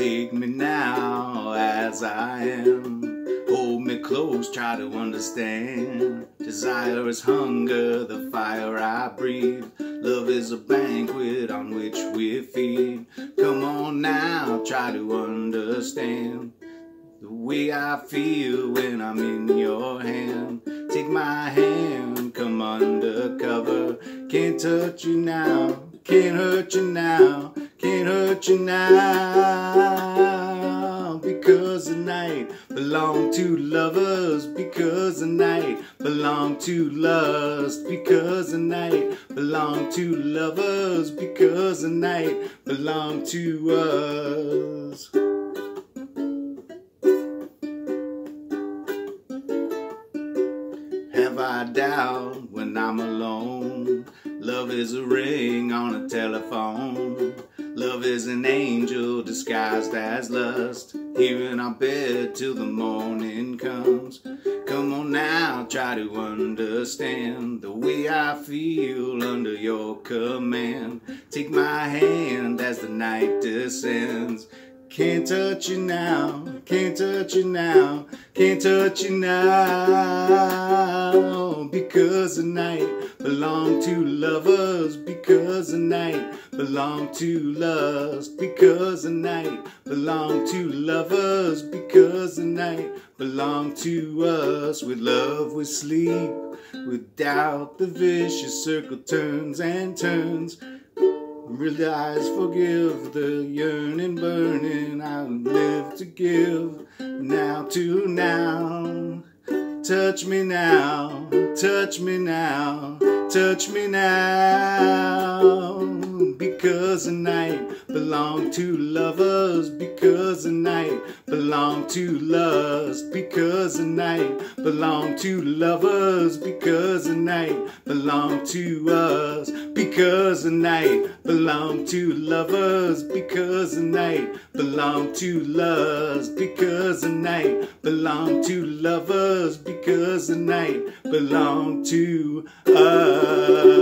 me now as I am. Hold me close, try to understand. Desire is hunger, the fire I breathe. Love is a banquet on which we feed. Come on now, try to understand. The way I feel when I'm in your hand. Take my hand, come undercover. Can't touch you now, can't hurt you now, can't now. Because the night belong to lovers. Because the night belong to lust. Because the night belong to lovers. Because the night belong to us. Have I doubt when I'm alone? Love is a ring on a telephone. Is an angel disguised as lust. Here in our bed till the morning comes. Come on now, try to understand the way I feel under your command. Take my hand as the night descends. Can't touch you now, can't touch you now, can't touch you now. Because the night belong to lovers, because the night belong to lust, because the night belong to lovers, because the night belong to us. With love, we sleep, without the vicious circle turns and turns. Realize, forgive the yearning, burning. I live to give. Now to now. Touch me now, touch me now, touch me now. Because the night belong to lovers, because the night belong to lust, because the night belong to lovers, because the night belong to us, because the night belong to lovers, because the night belong to lust, because the night belong to lovers, because the night belong to us.